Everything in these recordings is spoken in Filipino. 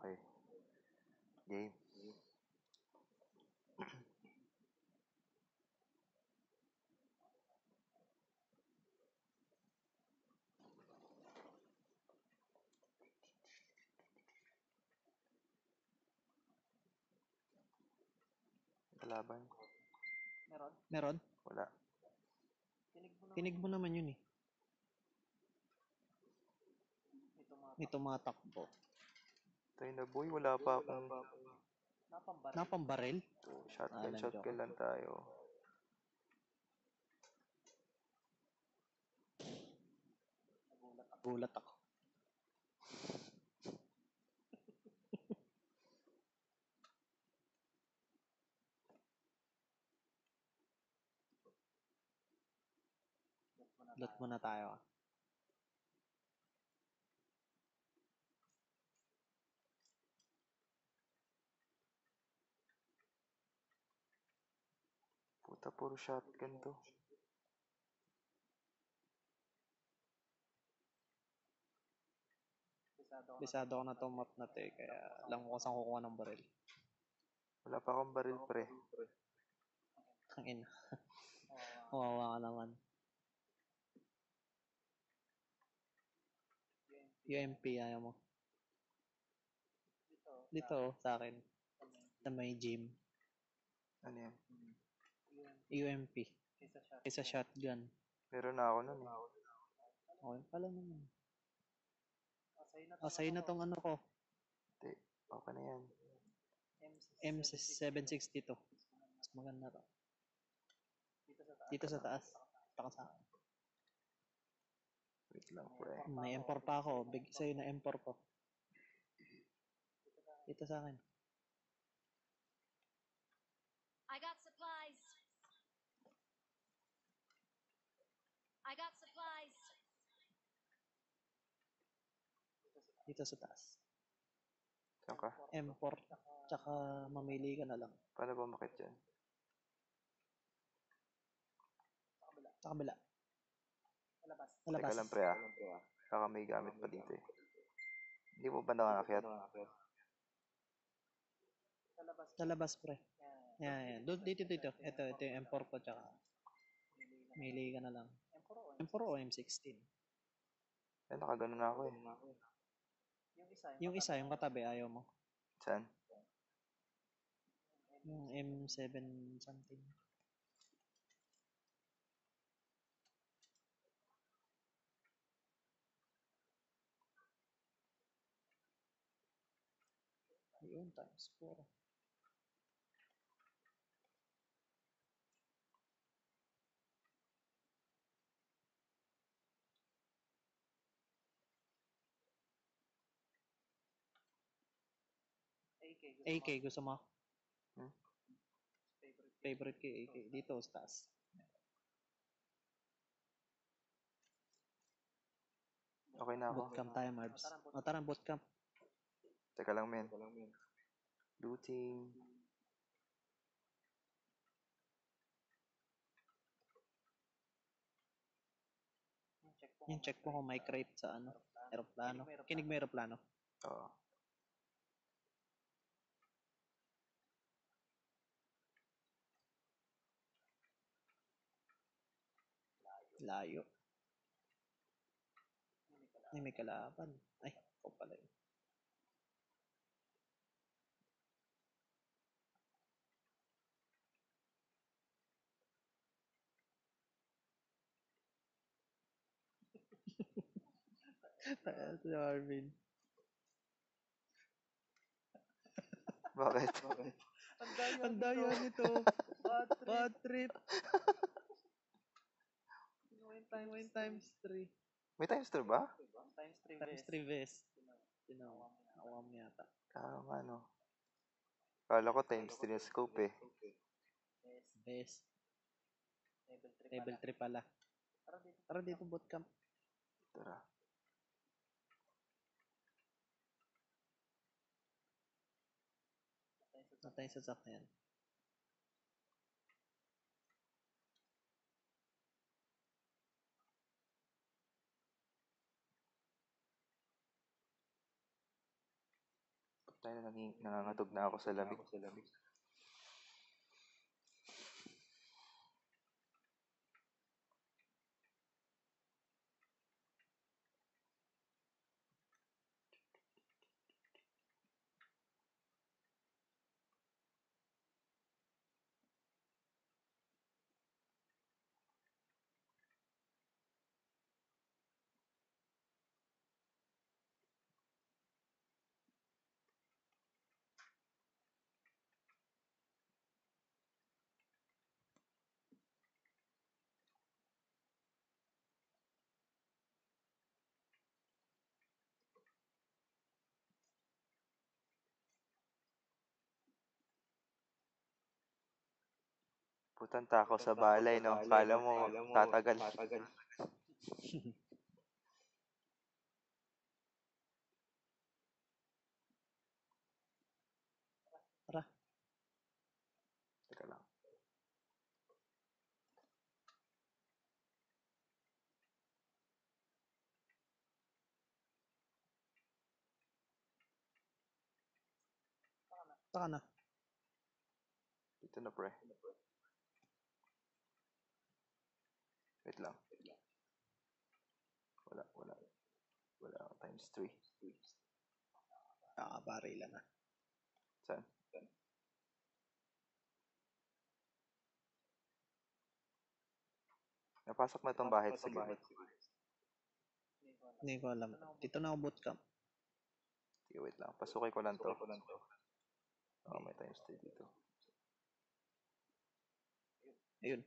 Okay. Game. Kalaban? Meron? Meron? Wala. Kinig mo na. Kinig mo naman yun eh. Ito mga May tumatakbo. Tayo na boy, wala pa akong napambar. Napambaril? to, shotgun, Ah, shotgun lang tayo. Nagulat ako. Gulat ako. Loot mo na Lot tayo. muna tayo. ah. Puta, puro shotgun to. Bisado ako. Na itong map na to eh, kaya alam ko kung saan kukuha ng baril. Wala pa akong baril pre. Ang ina. Kawawa ka naman. UMP. Ayaw mo. Dito. Sa akin. Sa may gym. Ano yan? UMP. Kaysa shot. Isa shotgun. Meron na ako nun eh. Okay pala naman. Ah, sa'yo na sa'yo na tong ano ko. Hindi, okay na yan. M760 to. Mas maganda to. Dito sa taas. Dito sa taas. Taka sa akin. Wait lang pre. May M4 pa ako. Big sa'yo na M4 ko. Dito sa akin. I got supplies. I got supplies. Dito sa taas. Saan ka? M4. Tsaka mamili ka na lang. Paano ba makit dyan? Sa kabila. Malabas. Sa labas. Teka lang pre ah. Baka may gamit pa dito eh. Hindi mo ba nakakakyat? Sa labas. Sa labas, pre. Yan. Yan, yan. Doon, dito, dito. Ito, ito yung M4 ko. Tsaka na. ka na lang. M4 o M4 o M16? Eh, nakaganon na ako eh. Yung isa. Yung isa, yung katabi, ayaw mo. Saan? Yung M7 something. Ayun, times 4. AK. gusto AK, mo? gusto mo? Hmm? Favorite. Favorite ko AK. Dito, sa taas. Okay na ako. Bootcamp tayo, Marbs. O, tara, bootcamp. Teka lang men. Looting. Yung check po. Kung may crate sa ano, aeroplano. Kinig mo aeroplano. Oo. Layo. Ay, may kalaban. Ay, ako pala yun. Tayo si Arvin. Bakit? Ang daya. Ang daya nito. Bad trip. Times Win times 3. May times 2 ba? Times 3 Times 3 vest. Tinawa. Awam yata. Ah, ano. Kala ko times 3 yung scope eh. Vest. Level 3 Level 3 pala. Tara dito. Tara dito bootcamp. Tara. Natay sa sakyan. Tayo na nanging, nangangatog na ako sa lamig. Ako sa balay, no? Kala mo, tatagal. Tara. Teka lang. Taka na. Dito na, pre. Wait lang. Wala, wala. Wala, times 3. Kakabarilan na. Saan? Napasok na tong bahay. Sige. Hindi ko alam. Dito na ako bootcamp. Sige, wait lang. Pasukin ko lang to. Oh, may times 3 dito. Ayun.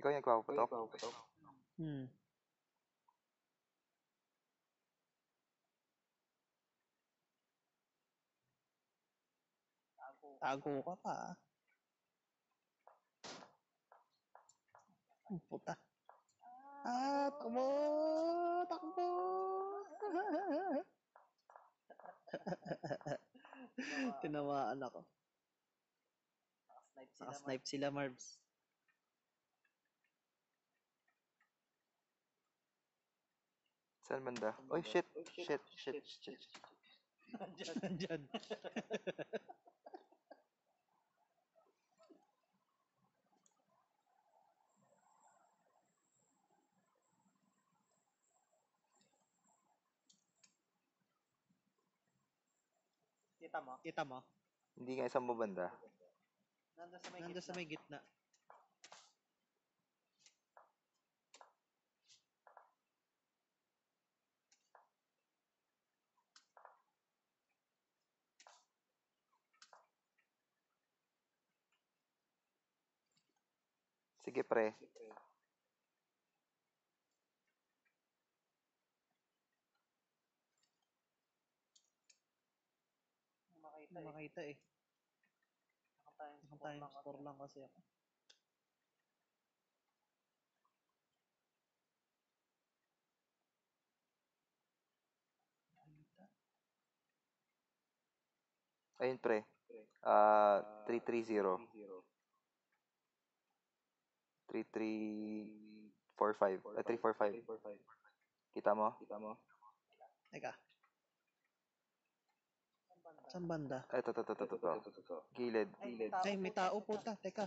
Ikaw yung nagpapaputok? Hmm. Tago ka pa. ah. Ang puta. Ah, takbo! Takbo! Tinamaan ako. Nakasnipe sila. Nakasnipe sila, Marbs. Saan banda? Oy, shit! Shit, shit, shit. Nandyan. Kita mo? Kita mo? Hindi nga isang mo banda. Nandun sa may Nandun sa may gitna. Sige, pre. Makita eh. makita eh. Naka-times Naka four lang times 4 kasi. lang kasi ako. Ayun, pre. Ah, 330. 3345. Ah, 345. Kita mo? Teka. Saan banda? Ito, ito, ito, ito, ito. Gilid. Ay, may tao po puta. Teka.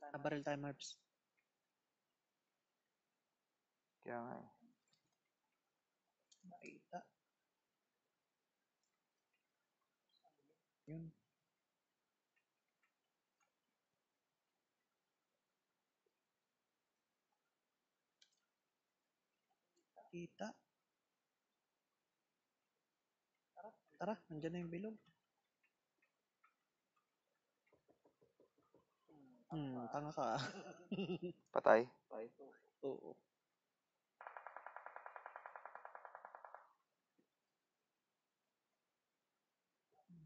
Nabaril tayo. Nabaril tayo, Marbs. Kaya nga eh. Nakita. Yun. Kita. Tara, nandyan na yung bilog. Hmm, diba? tanga ka. Patay? Patay to. Oo.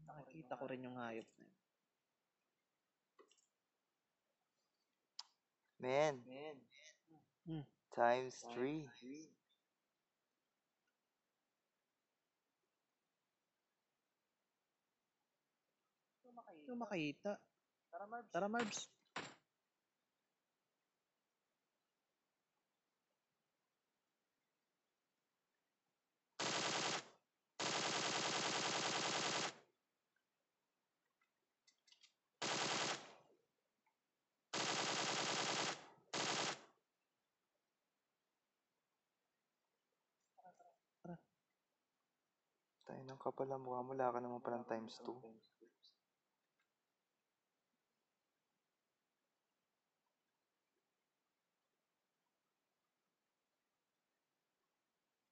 Nakikita ko rin yung hayop na yun. Man. Man. Hmm. Times three. three. Ito. Tara, Marbs. Tara, Marbs. Tayo ng kapal ang mukha mo. Wala ka naman palang times 2.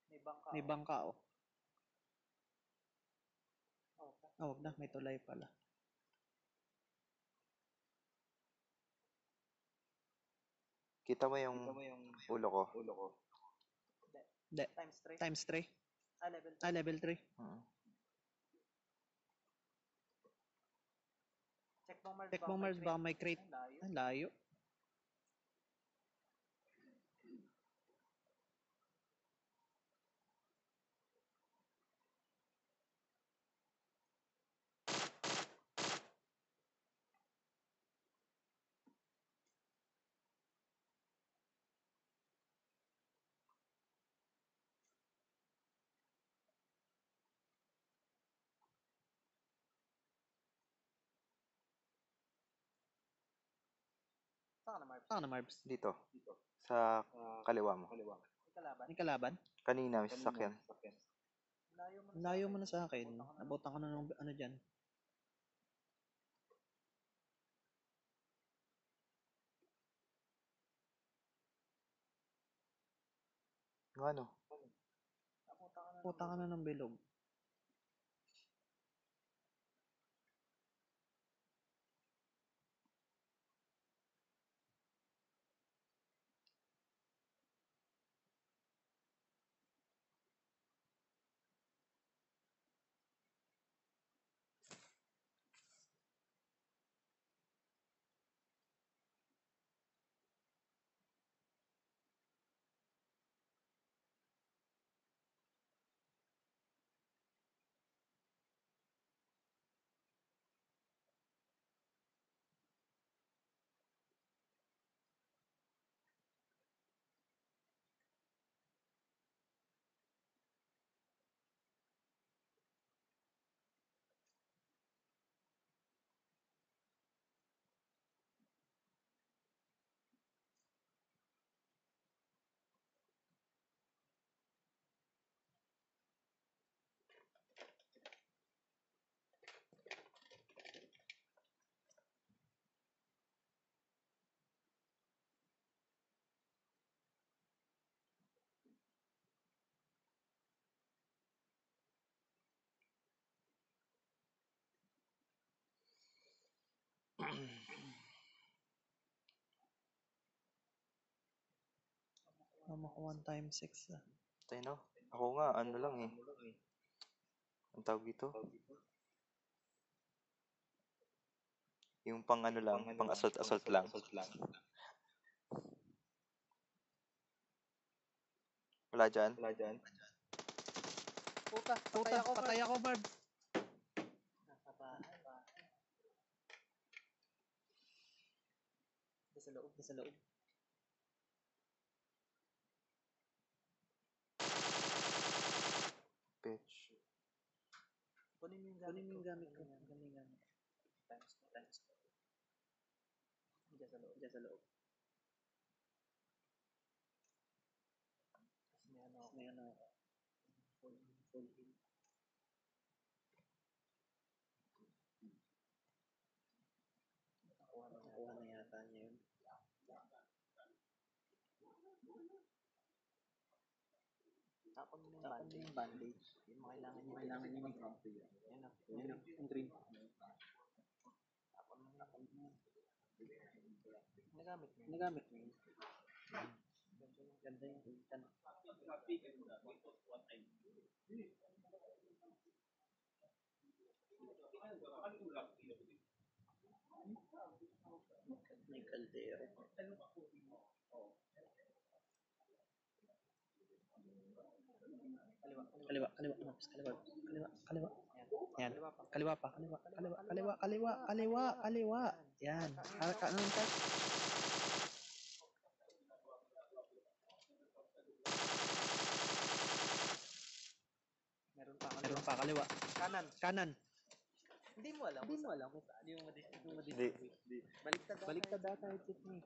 May bangka. May bangka, oh. Oh, okay. Ah, wag na. May tulay pala. Kita mo yung ulo ko? Hindi. Times 3. Times 3. Ah, level 2. Ah, level 3. Mm. Mo, Marbs. Baka may crate. Ang layo. Na, Marbs? Marbs? Dito. Sa kaliwa mo. May kalaban. May kalaban? Kanina, may sasakyan. Layo mo na layo akin. mo na sa akin. Abutan ka na. Abutan ka na ng ano dyan. Yung ano? Ng Abutan ka na ng bilog. Tama ko 1 times 6 ah. Tayo no? Ako nga, ano lang eh. Ang tawag dito? Yung pang ano lang, pang assault-assault lang. Wala dyan? Wala dyan? Puta, Puta, patay ako, patay ako, Barb. Nasa bahay. Nasa loob. Sa loob. Bitch. Kunin mo yung Kunin gamit mo yung ko. gamit ko. Kunin Kunin yung gamit. Times two, times two. Diyan sa loob. Diyan sa loob. Tapos may ano ako. May ano ako. Full, Full na Nakuha na yata niya yun. Tapon mo yung Tapon mo bandage. yung bandage. Yun mo kailangan nyo. Kailangan nyo mag-prompting. Yan na. Yan na. Yung green. Tapon mo na. Tapon mo. Nagamit mo. Nagamit mo. Ganda yung ganda na. May kaldero. Ano ba? Kaliwa, kaliwa, kaliwa. Yan. Kaliwa pa, kaliwa, kaliwa, kaliwa, kaliwa, kaliwa, kaliwa. Yan. Ka- ka- Anong ka? Meron pa. Meron pa, kaliwa. Kanan. Kanan. Hindi mo alam. Hindi mo alam kung saan yung madis- yung Hindi. madis- Baliktad. Baliktad data mo eh.